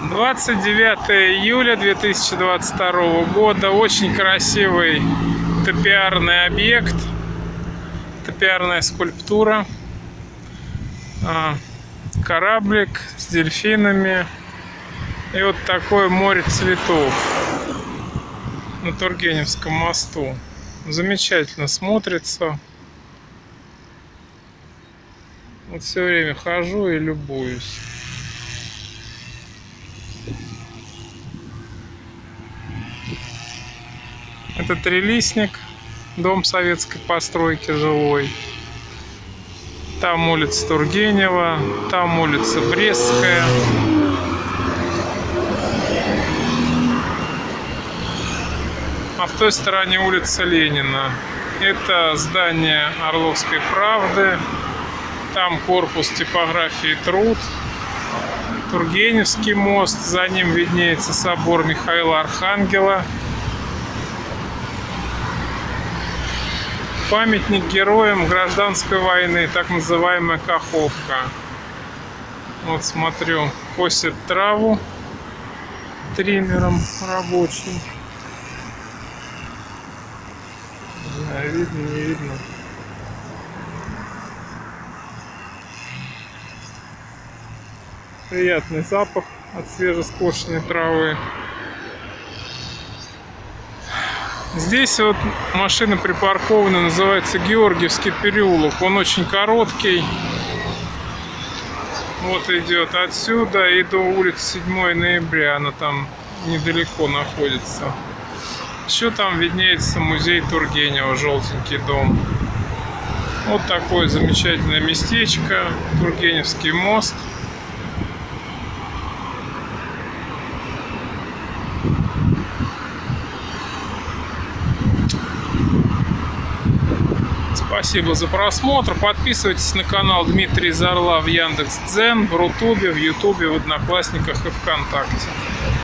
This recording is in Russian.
29 июля 2022 года. Очень красивый топиарный объект. Топиарная скульптура. А, Кораблик с дельфинами. И вот такое море цветов на Тургеневском мосту. Замечательно смотрится. Вот все время хожу и любуюсь. Это трилистник, дом советской постройки жилой. Там улица Тургенева, там улица Брестская. А в той стороне улица Ленина. Это здание Орловской правды. Там корпус типографии Труд. Тургеневский мост. За ним виднеется собор Михаила Архангела. Памятник героям гражданской войны, так называемая Каховка. Вот смотрю, косят траву триммером рабочим. Не знаю, видно, не видно. Приятный запах от свежескошенной травы. Здесь вот машина припаркована, называется Георгиевский переулок. Он очень короткий. Вот идет отсюда и до улицы 7 ноября. Она там недалеко находится. Еще там виднеется музей Тургенева, желтенький дом. Вот такое замечательное местечко. Тургеневский мост. Спасибо за просмотр. Подписывайтесь на канал Дмитрий Зарла в Яндекс Дзен, в Рутубе, в Ютубе, в Одноклассниках и ВКонтакте.